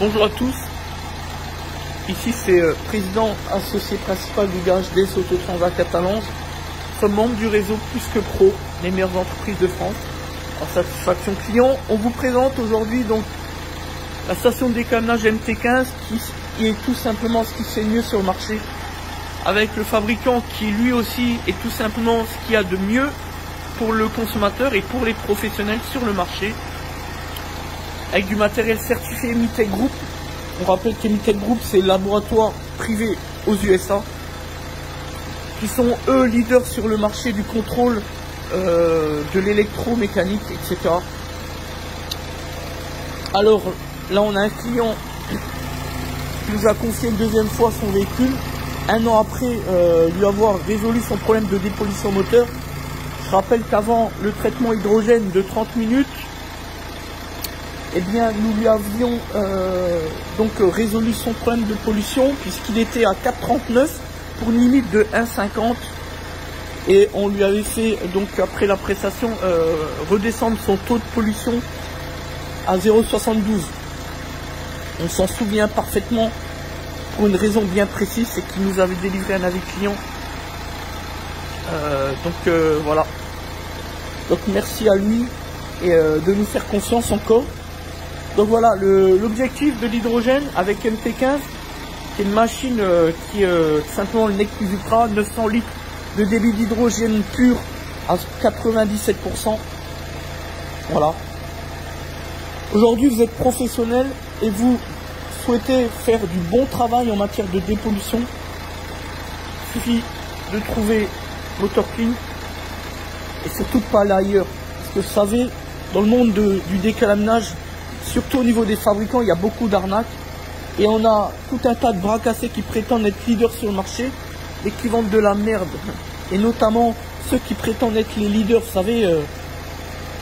Bonjour à tous. Ici c'est euh, président associé principal du garage des Autotrans Catalange. Nous sommes membres du réseau Plus que Pro, les meilleures entreprises de France. En satisfaction client, on vous présente aujourd'hui donc la station de décannage MT15 qui est tout simplement ce qui fait mieux sur le marché avec le fabricant qui lui aussi est tout simplement ce qu'il y a de mieux pour le consommateur et pour les professionnels sur le marché avec du matériel certifié Mitech Group. On rappelle que Mitech Group c'est le laboratoire privé aux USA qui sont eux leaders sur le marché du contrôle euh, de l'électromécanique, etc. Alors là on a un client qui nous a confié une deuxième fois son véhicule un an après euh, lui avoir résolu son problème de dépollution moteur. Je rappelle qu'avant le traitement hydrogène de 30 minutes, eh bien, nous lui avions euh, donc résolu son problème de pollution puisqu'il était à 4,39 pour une limite de 1,50 et on lui avait fait donc après la prestation euh, redescendre son taux de pollution à 0,72. On s'en souvient parfaitement pour une raison bien précise, c'est qu'il nous avait délivré un avis client. Euh, donc euh, voilà. Donc merci à lui et euh, de nous faire confiance encore. Donc voilà, l'objectif de l'hydrogène avec MT15, c'est une machine qui est simplement le ultra, 900 litres de débit d'hydrogène pur à 97%. Voilà. Aujourd'hui, vous êtes professionnel et vous souhaitez faire du bon travail en matière de dépollution, il suffit de trouver Motor Clean et surtout pas aller ailleurs. Parce que vous savez, dans le monde du décalaminage, surtout au niveau des fabricants, il y a beaucoup d'arnaques. Et on a tout un tas de bras cassés qui prétendent être leaders sur le marché et qui vendent de la merde. Et notamment ceux qui prétendent être les leaders, vous savez, euh,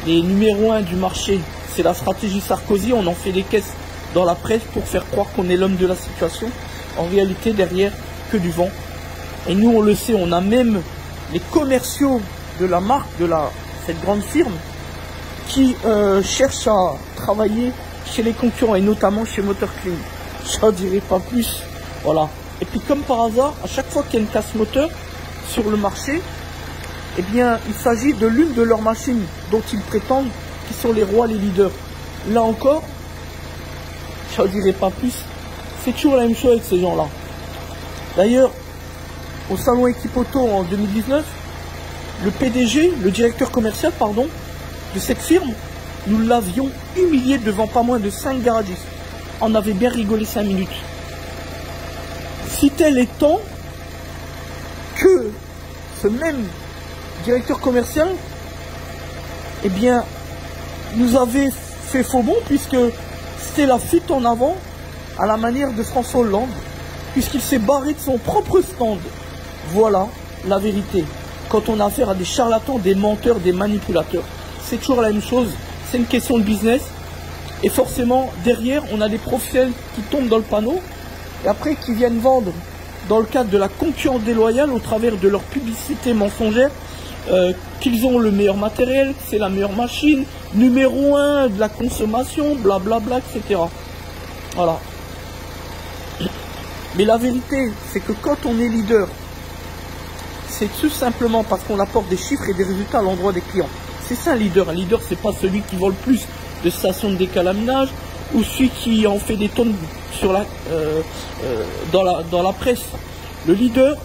les numéros 1 du marché. C'est la stratégie Sarkozy, on en fait des caisses dans la presse pour faire croire qu'on est l'homme de la situation. En réalité, derrière, que du vent. Et nous, on le sait, on a même les commerciaux de la marque, de cette grande firme, qui euh, cherchent à travailler chez les concurrents et notamment chez Motor Clean. Je n'en dirai pas plus. Voilà. Et puis comme par hasard, à chaque fois qu'il y a une casse moteur sur le marché, eh bien, il s'agit de l'une de leurs machines dont ils prétendent qu'ils sont les rois, les leaders. Là encore, je n'en dirai pas plus. C'est toujours la même chose avec ces gens-là. D'ailleurs, au salon Équipe Auto en 2019, le PDG, le directeur commercial, pardon, de cette firme, nous l'avions humilié devant pas moins de 5 garagistes. On avait bien rigolé 5 minutes. Si tel est temps que ce même directeur commercial, eh bien, nous avait fait faux bon puisque c'était la fuite en avant à la manière de François Hollande, puisqu'il s'est barré de son propre stand. Voilà la vérité. Quand on a affaire à des charlatans, des menteurs, des manipulateurs, c'est toujours la même chose. C'est une question de business. Et forcément, derrière, on a des professionnels qui tombent dans le panneau et après qui viennent vendre dans le cadre de la concurrence déloyale au travers de leur publicité mensongère euh, qu'ils ont le meilleur matériel, c'est la meilleure machine, numéro un de la consommation, blablabla, etc. Voilà. Mais la vérité, c'est que quand on est leader, c'est tout simplement parce qu'on apporte des chiffres et des résultats à l'endroit des clients. C'est ça un leader. Un leader, c'est pas celui qui vend le plus de stations de décalaminage ou celui qui en fait des tonnes sur la, euh, euh, dans, la, dans la presse. Le leader,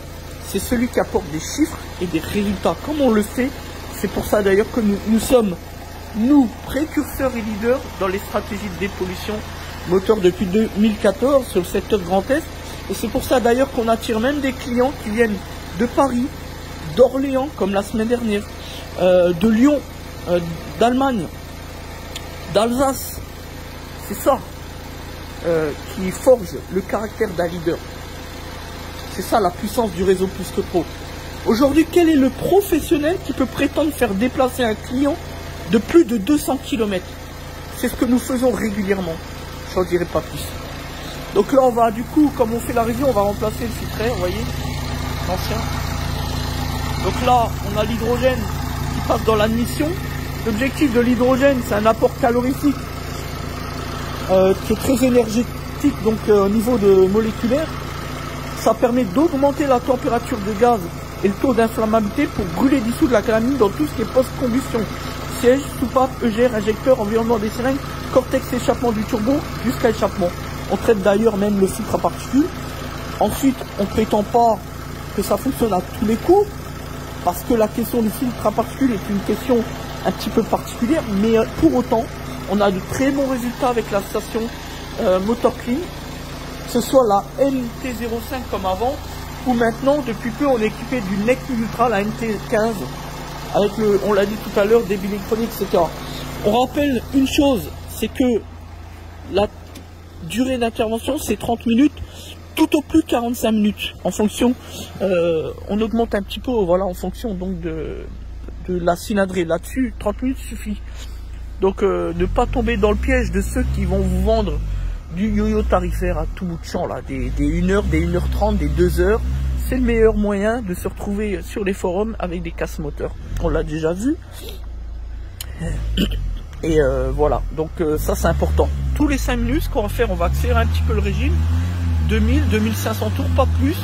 c'est celui qui apporte des chiffres et des résultats. Comme on le sait, c'est pour ça d'ailleurs que nous, nous sommes, nous, précurseurs et leaders dans les stratégies de dépollution moteur depuis 2014 sur le secteur Grand Est. Et c'est pour ça d'ailleurs qu'on attire même des clients qui viennent de Paris, d'Orléans, comme la semaine dernière, euh, de Lyon, euh, d'Allemagne, d'Alsace. C'est ça euh, qui forge le caractère d'un leader. C'est ça la puissance du réseau plus que pro. Aujourd'hui, quel est le professionnel qui peut prétendre faire déplacer un client de plus de 200 km C'est ce que nous faisons régulièrement. Je n'en dirai pas plus. Donc là, on va, du coup, comme on fait la révision, on va remplacer le filtre, vous voyez, l'ancien. Donc là, on a l'hydrogène qui passe dans l'admission. L'objectif de l'hydrogène, c'est un apport calorifique euh, qui est très énergétique donc euh, au niveau de moléculaire, ça permet d'augmenter la température de gaz et le taux d'inflammabilité pour brûler dissoudre la calamine dans tout ce qui est post-combustion. Siège, soupape, EGR, injecteur, environnement des seringues, cortex, échappement du turbo, jusqu'à échappement. On traite d'ailleurs même le filtre à particules. Ensuite, on prétend pas que ça fonctionne à tous les coups, parce que la question du filtre à particules est une question un petit peu particulière, mais euh, pour autant, on a de très bons résultats avec la station euh, Motor Clean, que ce soit la NT05 comme avant, ou maintenant, depuis peu, on est équipé du NEC Ultra, la NT15, avec le, on l'a dit tout à l'heure, débit électronique, etc. On rappelle une chose, c'est que la durée d'intervention, c'est 30 minutes, tout au plus 45 minutes, en fonction, euh, on augmente un petit peu, voilà, en fonction donc de, de la cylindrée. Là-dessus, 30 minutes suffit. Donc, euh, ne pas tomber dans le piège de ceux qui vont vous vendre du yo-yo tarifaire à tout bout de champ, là, des, des 1h, des 1h30, des 2h. C'est le meilleur moyen de se retrouver sur les forums avec des casse moteurs. On l'a déjà vu. Et euh, voilà, donc euh, ça c'est important. Tous les 5 minutes, ce qu'on va faire, on va accélérer un petit peu le régime. 2000, 2500 tours, pas plus.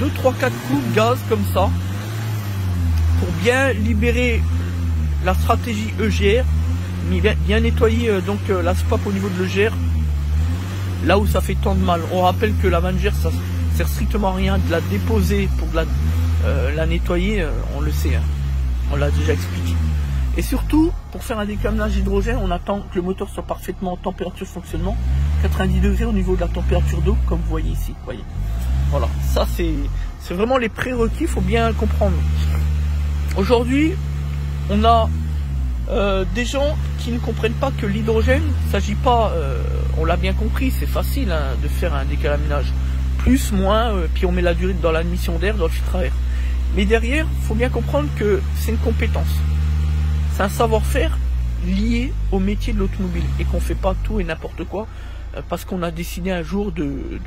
2, 3, 4 coups de gaz comme ça. Pour bien libérer la stratégie EGR. Bien, nettoyer euh, donc la SPAP au niveau de l'EGR là où ça fait tant de mal. On rappelle que la mangère, ça sert strictement à rien de la déposer pour la, euh, la nettoyer, euh, on le sait, hein. on l'a déjà expliqué. Et surtout, pour faire un décamelage hydrogène, on attend que le moteur soit parfaitement en température fonctionnement, 90 degrés au niveau de la température d'eau, comme vous voyez ici. Voilà, ça c'est vraiment les prérequis, il faut bien comprendre. Aujourd'hui, on a euh, des gens qui ne comprennent pas que l'hydrogène, il ne s'agit pas, euh, on l'a bien compris, c'est facile hein, de faire un décalaminage. Plus, moins, euh, puis on met la durée dans l'admission d'air, dans le filtre à air. Mais derrière, il faut bien comprendre que c'est une compétence. C'est un savoir-faire lié au métier de l'automobile et qu'on ne fait pas tout et n'importe quoi parce qu'on a décidé un jour de,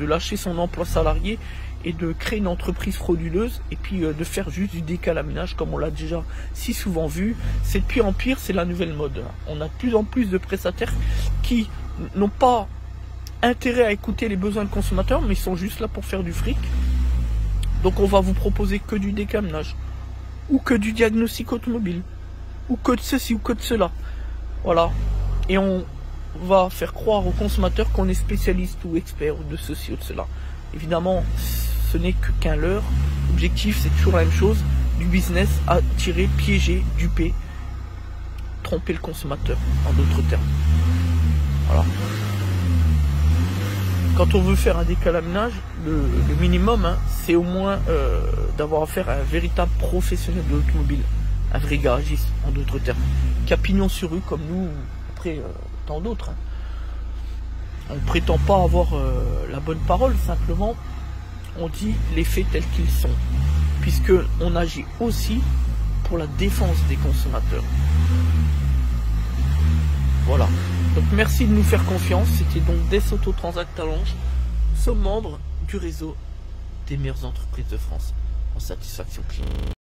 lâcher son emploi salarié et de créer une entreprise frauduleuse et puis euh, de faire juste du décalaminage comme on l'a déjà si souvent vu. C'est de pire en pire, c'est la nouvelle mode. On a de plus en plus de prestataires qui n'ont pas intérêt à écouter les besoins de consommateurs, mais ils sont juste là pour faire du fric. Donc on va vous proposer que du décalaminage, ou que du diagnostic automobile, ou que de ceci, ou que de cela. Voilà. Et on va faire croire aux consommateurs qu'on est spécialiste ou expert de ceci ou de cela. Évidemment, ce n'est que qu'un leurre. L'objectif, c'est toujours la même chose. Du business à tirer, piéger, duper, tromper le consommateur, en d'autres termes. Voilà. Quand on veut faire un décalaminage, le, minimum, hein, c'est au moins euh, d'avoir affaire à un véritable professionnel de l'automobile, un vrai garagiste, en d'autres termes. Capignon sur rue comme nous, après euh, d'autres. Hein on ne prétend pas avoir euh, la bonne parole, simplement on dit les faits tels qu'ils sont, puisque on agit aussi pour la défense des consommateurs. Voilà. Donc merci de nous faire confiance. C'était donc des Autotransact Talonge. Nous sommes membres du réseau des meilleures entreprises de France en satisfaction client.